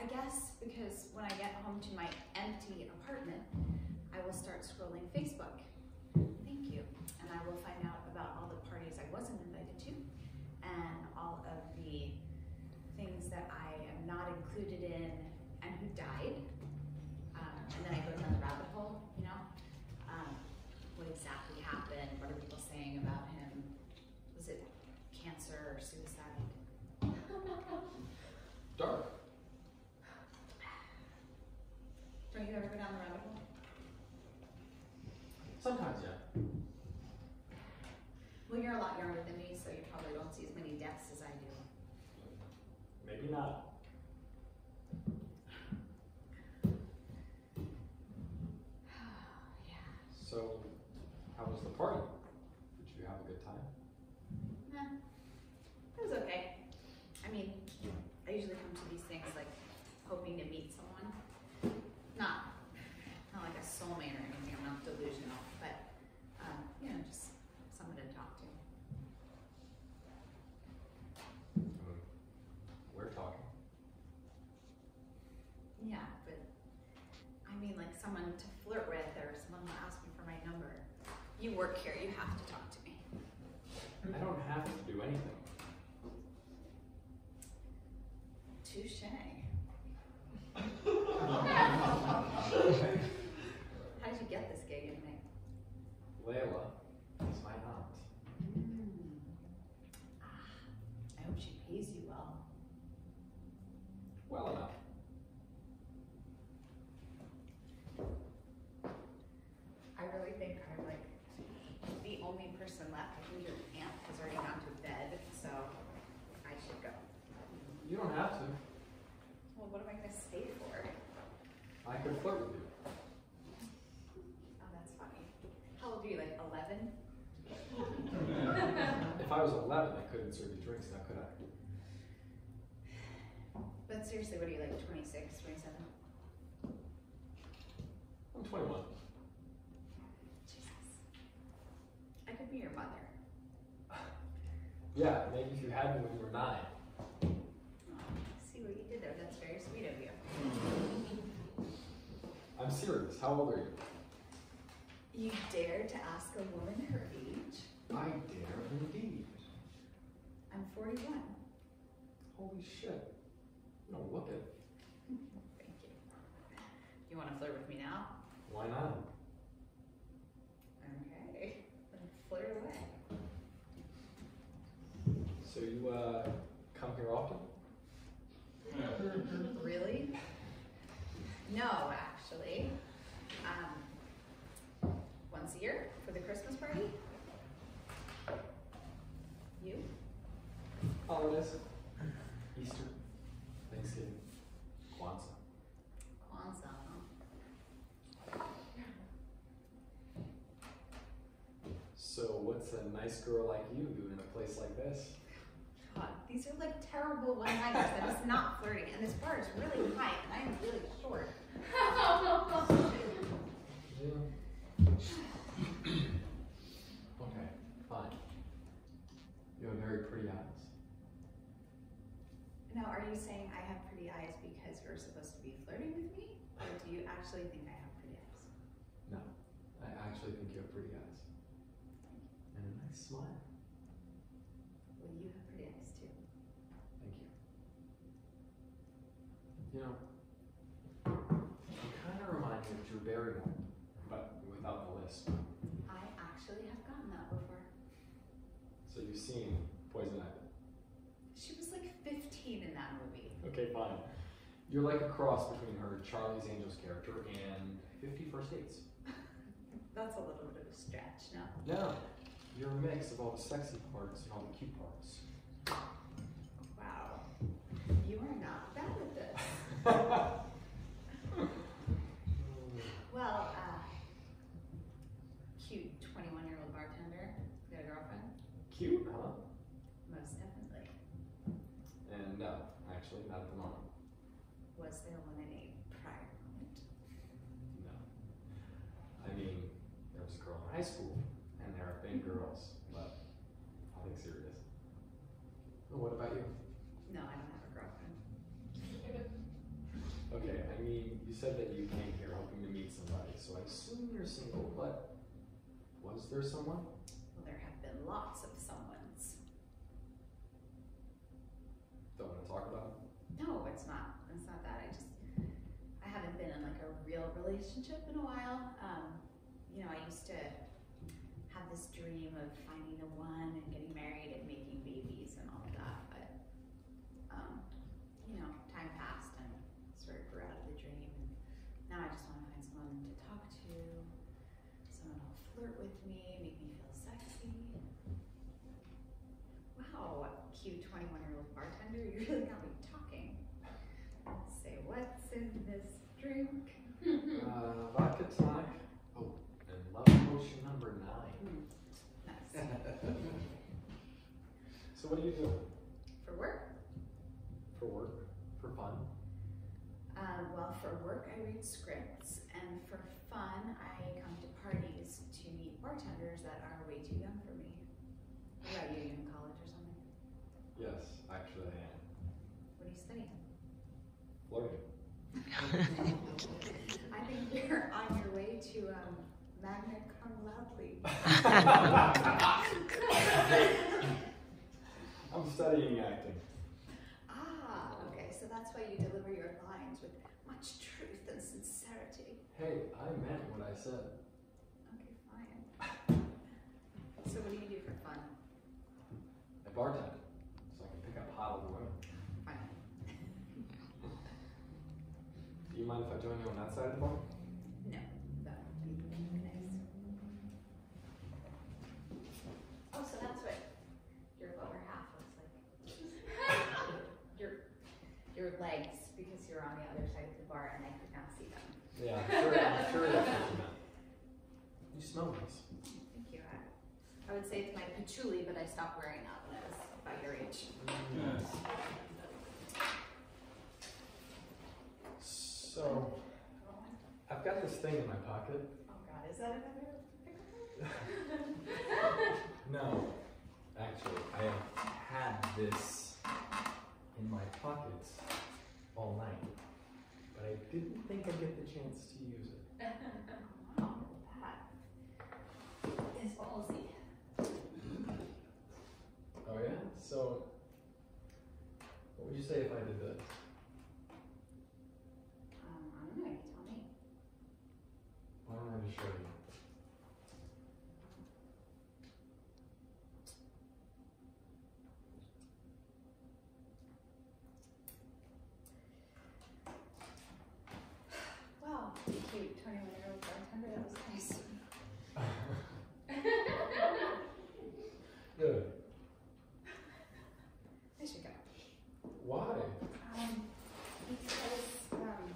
I guess because when I get home to my empty apartment, I will start scrolling Facebook. Thank you. And I will find out about all the parties I wasn't invited to and all of the things that I am not included in and who died. Um, and then I go down the rabbit hole, you know? Um, what exactly happened? What are people saying about him? Was it cancer or suicide? You're a lot younger than me, so you probably don't see as many deaths as I do. Maybe not. yeah. So, how was the party? Did you have a good time? Nah, it was okay. I mean, I usually come to these things like hoping to meet someone. Not, not like a soulmate or anything. I'm not delusional, but um, you know, just someone to talk to. Um, we're talking. Yeah, but I mean, like someone to flirt with or someone who ask me for my number. You work here. You have to talk to me. I don't have to do anything. Touche. How did you get this gig anyway? Layla is my aunt. Ah, I hope she pays you well. Well enough. I really think I'm like the only person left. I think your aunt has already gone to bed, so I should go. You don't have to. Well, what am I gonna stay for? I could flirt with you. Oh, that's funny. How old are you? Like 11? If I was 11, I couldn't serve you drinks, now could I? But seriously, what are you like? 26, 27? I'm 21. Jesus. I could be your mother. Yeah, maybe if you had me when you were nine. Oh, see what you did there. That's very sweet of you. I'm serious. How old are you? You dared to ask a woman her age? I dare indeed. I'm 41. Holy shit. No, look it. Thank you. You want to flirt with me now? Why not? Okay. Then flirt away. So you uh come here often? Really? No, actually. Um, once a year for the Christmas party. You? Holidays. Easter. Thanksgiving. Kwanzaa. Kwanzaa, huh? So what's a nice girl like you doing in a place like this? God, these are like terrible one-liners. That is not flirting, and this bar is really high, and I am really short. Okay, fine. You have very pretty eyes. Now, are you saying I have pretty eyes because you're supposed to be flirting with me, or do you actually think I have pretty eyes? No, I actually think you have pretty eyes. And a nice smile. You're like a cross between her Charlie's Angels character and Fifty First Dates. That's a little bit of a stretch, no? No, you're a mix of all the sexy parts and all the cute parts. Wow. You are not bad at this. Well, uh, cute 21 year old bartender. Got a girlfriend? cute, huh? Most definitely. And no, actually, not at the moment. Was there one in a prior moment? No. I mean, there was a girl in high school, and there have been mm-hmm. girls, but nothing serious. Well, what about you? No, I don't have a girlfriend. Okay, I mean, you said that you came here hoping to meet somebody, so I assume you're single, but was there someone? Well, there have been lots of someones. Don't want to talk about it? No, it's not. It's not that. I just, I haven't been in like a real relationship in a while. Um, you know, I used to have this dream of finding the one and getting married and making babies and all of that, but, um, you know, time passed and sort of grew out of the dream. And now I just want to find someone to talk to, someone who'll flirt with me, make me feel sexy. Wow, cute 21 year old bartender, you really got me talking. Say, what's in this drink? Uh, vodka tonic. Oh, and love potion number nine. Nice. So what do you do For work? for work? For fun? Um, well, for work, I read scripts, and for fun, I come to parties to meet bartenders that are way too young for me. What about you? You in college or something? Yes, actually I am. What are you studying? Flirting. I think you're on your way to um, magna cum laude. I'm studying acting. Ah, okay, so that's why you deliver your lines with much truth and sincerity. Hey, I meant what I said. Okay, fine. So what do you do for fun? I bartend, so I can pick up hot older women. Fine. Do you mind if I join you on that side of the bar? No, that would be nice. Oh, so that's what your lower half looks like. your your legs, because you're on the other side of the bar and I could not see them. Yeah, I'm sure, I'm sure that's what you meant. You smell nice. Thank you. I, I would say it's my patchouli, but I stopped wearing that when I was about your age. So, I've got this thing in my pocket. Oh God, is that another picture? No, actually, I have had this in my pockets all night, but I didn't think I'd get the chance to use it. wow, that is ballsy. Oh yeah? So, what would you say if I did this? Um, I don't know. You tell me. Why don't I just show you? Wow, cute 21 year old bartender. That was nice. Good. I should go. Why? Um, because um,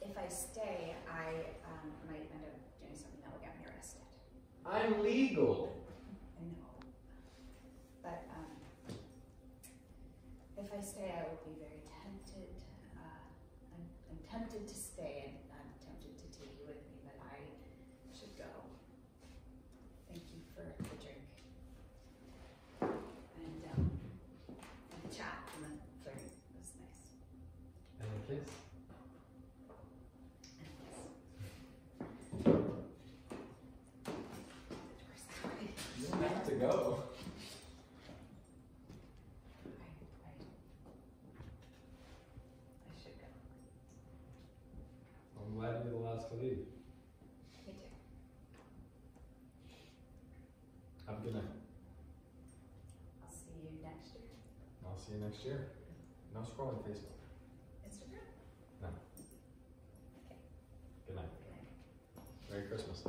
if I stay, I um, might end up doing something that will get me arrested. I'm legal. I know. But um, if I stay, I will be very tempted. Uh, I'm, I'm tempted to stay and I'm tempted to take you with me, but I should go. Thank you for the drink. And, um, and the chat and the flirting It was nice. And a kiss? And yes. The door's that way. You don't have to go. I, I, I should go. I'm glad you're the last to leave. Me too. Have a good night. I'll see you next year. I'll see you next year. No scrolling Facebook. Instagram? Good night. Good night. Merry Christmas.